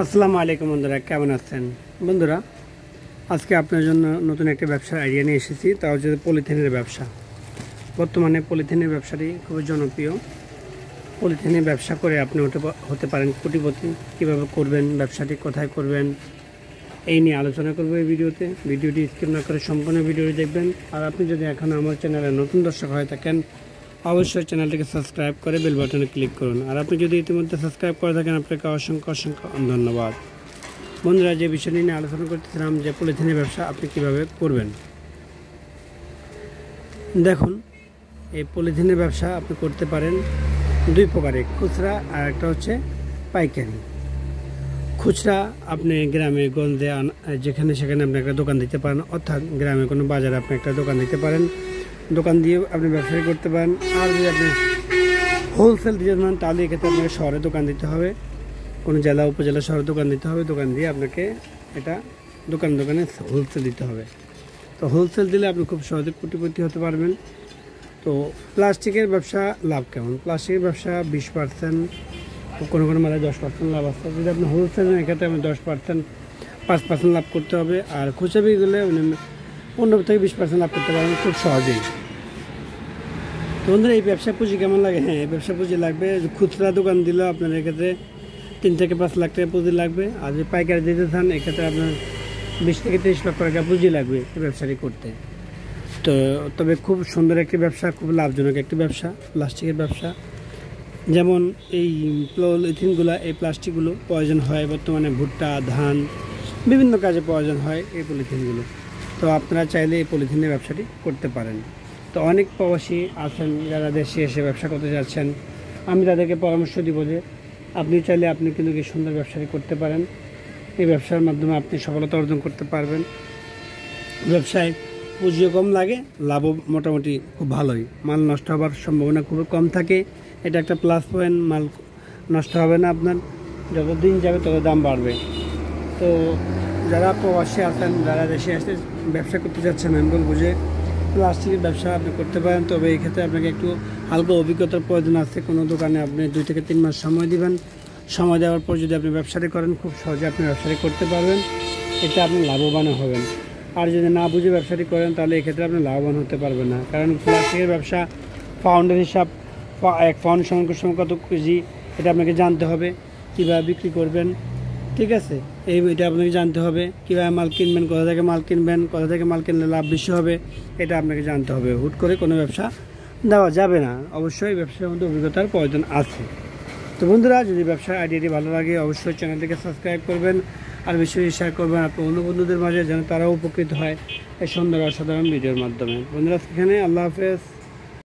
আসসালামু আলাইকুম বন্ধুরা, কেমন আছেন? বন্ধুরা, আজকে আপনার জন্য নতুন একটা ব্যবসার আইডিয়া নিয়ে এসেছি, তা হচ্ছে পলিথিনের ব্যবসা। বর্তমানে পলিথিনের ব্যবসাটি খুবই জনপ্রিয়। পলিথিনের ব্যবসা করে আপনি হতে হতে পারেন কোটিপতি। কীভাবে করবেন, ব্যবসাটি কোথায় করবেন, এই নিয়ে আলোচনা করব এই ভিডিওতে। ভিডিওটি স্কিপ না করে সম্পূর্ণ ভিডিওটি দেখবেন। আর আপনি যদি এখন আমার চ্যানেলে নতুন দর্শক হয়ে থাকেন অবশ্যই চ্যানেলটিকে সাবস্ক্রাইব করে বেল বাটনে ক্লিক করুন। আর আপনি যদি ইতিমধ্যে সাবস্ক্রাইব করে থাকেন, আপনাকে অসংখ্য অসংখ্য ধন্যবাদ। বন্ধুরা, যে বিষয়টি নিয়ে আলোচনা করতেছিলাম, যে পলিথিনের ব্যবসা আপনি কীভাবে করবেন? দেখুন, এই পলিথিনের ব্যবসা আপনি করতে পারেন দুই প্রকারে, খুচরা আর একটা হচ্ছে পাইকারি। খুচরা আপনি গ্রামে, গঞ্জে যেখানে সেখানে আপনি একটা দোকান দিতে পারেন, অর্থাৎ গ্রামে কোনো বাজারে আপনি একটা দোকান দিতে পারেন। দোকান দিয়ে আপনি ব্যবসা করতে পারেন। আর যদি আপনি হোলসেল দিতে চান তাহলে এক্ষেত্রে আপনাকে শহরে দোকান দিতে হবে। কোনো জেলা, উপজেলা শহরে দোকান দিতে হবে। দোকান দিয়ে আপনাকে এটা দোকান দোকানে হোলসেল দিতে হবে। তো হোলসেল দিলে আপনি খুব সহজে কোটিপতি হতে পারবেন। তো প্লাস্টিকের ব্যবসা লাভ কেমন? প্লাস্টিকের ব্যবসা বিশ পার্সেন্ট কোনো কোনো মেলায় দশ পার্সেন্ট লাভ আসছে যদি আপনি হোলসেল নেন, এক্ষেত্রে আপনি দশ পার্সেন্ট পাঁচ পার্সেন্ট লাভ করতে হবে। আর খুচরা বিক্রি করলে পনেরো থেকে বিশ পার্সেন্ট লাভ করতে পারবেন খুব সহজেই। বন্ধুরা, এই ব্যবসা পুঁজি কেমন লাগে? হ্যাঁ ব্যবসা পুঁজি লাগবে। খুচরা দোকান দিলেও আপনার এক্ষেত্রে তিন থেকে পাঁচ লাখ টাকা পুঁজি লাগবে। আর যদি পাইকারি দিতে চান, এক্ষেত্রে আপনার বিশ থেকে তিরিশ লক্ষ টাকা পুঁজি লাগবে ব্যবসাটি করতে। তো তবে খুব সুন্দর একটি ব্যবসা, খুব লাভজনক একটি ব্যবসা, প্লাস্টিকের ব্যবসা। যেমন এই পলিথিনগুলো, এই প্লাস্টিকগুলো প্রয়োজন হয় বর্তমানে ভুট্টা, ধান, বিভিন্ন কাজে প্রয়োজন হয় এই পলিথিনগুলো। তো আপনারা চাইলে এই পলিথিনের ব্যবসাটি করতে পারেন। তো অনেক প্রবাসী আছেন যারা দেশে এসে ব্যবসা করতে যাচ্ছেন। আমি তাদেরকে পরামর্শ দিব যে, আপনি চাইলে আপনি কিন্তু কি সুন্দর ব্যবসাটি করতে পারেন। এই ব্যবসার মাধ্যমে আপনি সফলতা অর্জন করতে পারবেন। ব্যবসায় পুঁজিও কম লাগে, লাভও মোটামুটি খুব ভালোই। মাল নষ্ট হওয়ার সম্ভাবনা খুবই কম থাকে। এটা একটা প্লাস পয়েন্ট মাল নষ্ট হবে না আপনার। যত দিন যাবে তত দাম বাড়বে। তো যারা প্রবাসী আছেন, যারা দেশে আসতে ব্যবসা করতে যাচ্ছেন, আমি বলব যে প্লাস্টিকের ব্যবসা আপনি করতে পারেন, তবে এই ক্ষেত্রে আপনাকে একটু হালকা অভিজ্ঞতার প্রয়োজন আছে। কোনো দোকানে আপনি দুই থেকে তিন মাস সময় দিবেন। সময় দেওয়ার পর যদি আপনি ব্যবসাটি করেন, খুব সহজে আপনি ব্যবসাটি করতে পারবেন। এতে আপনি লাভবান হবেন। আর যদি না বুঝে ব্যবসাটি করেন, তাহলে এক্ষেত্রে আপনি লাভবান হতে পারবেন না। কারণ প্লাস্টিকের ব্যবসা পাউন্ডের হিসাব এক পাউন্ড সংখ্যা কত কেজি, এটা আপনাকে জানতে হবে। কীভাবে বিক্রি করবেন ঠিক আছে? এই এটা আপনাকে জানতে হবে। কীভাবে মাল কিনবেন, কোথা থেকে মাল কিনবেন, কোথা থেকে মাল কিনলে লাভ বেশি হবে, এটা আপনাকে জানতে হবে। হুট করে কোনো ব্যবসা দেওয়া যাবে না। অবশ্যই ব্যবসার মধ্যে অভিজ্ঞতার প্রয়োজন আছে। তো বন্ধুরা, যদি ব্যবসার আইডিয়াটি ভালো লাগে, অবশ্যই চ্যানেলটিকে সাবস্ক্রাইব করবেন আর বেশি শেয়ার করবেন আপনার অন্য বন্ধুদের মাঝে যেন তারাও উপকৃত হয় এই সুন্দর অসাধারণ ভিডিওর মাধ্যমে। বন্ধুরা, সেখানে আল্লাহ হাফেজ।